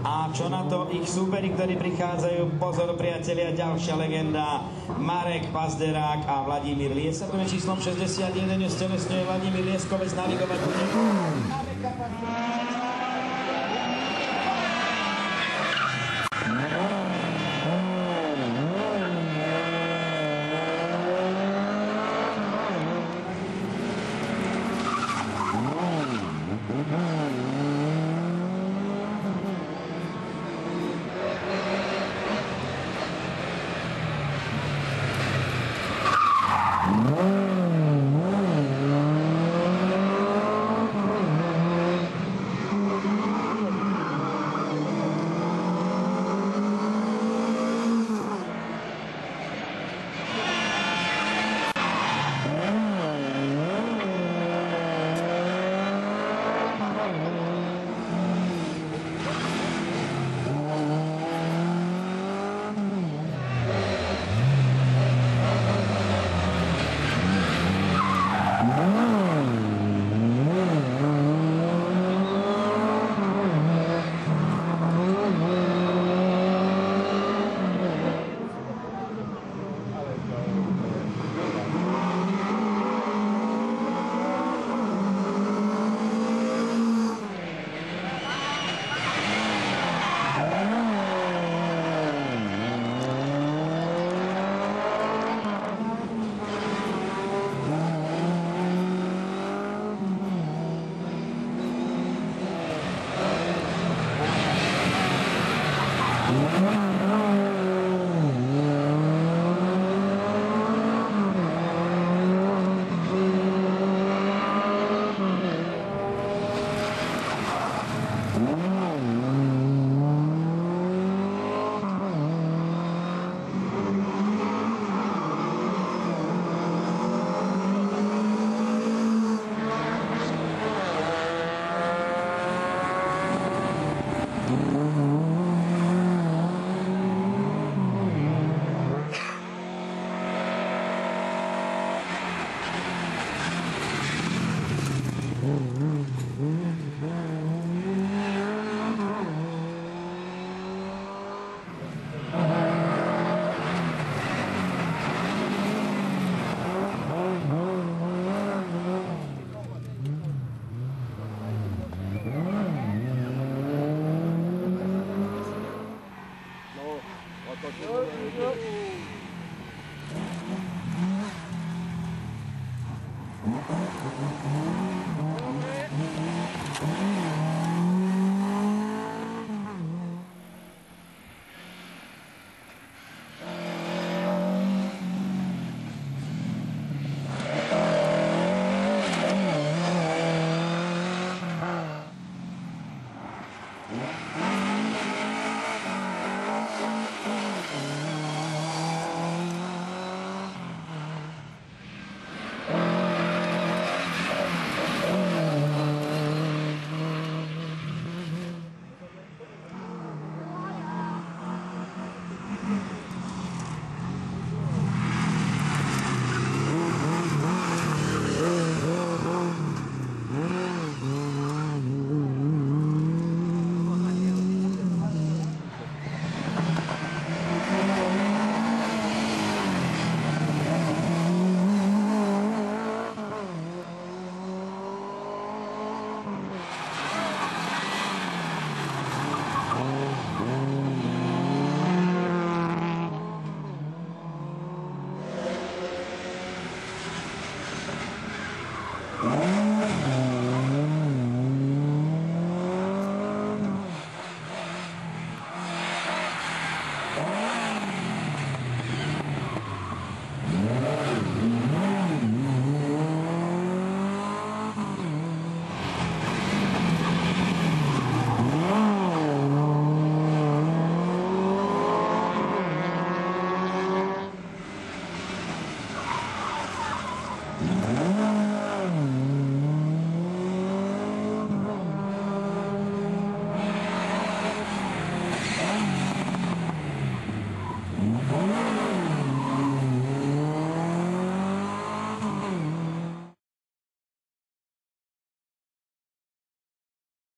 A čo na to ich súperi, ktorí prichádzajú, pozor priatelia, ďalšia legenda, Marek Pazderák a Vladimír Lies. Sa číslom 61 stelesňuje Vladimír Lieskovec navigovať Wow. Thank you. Oh.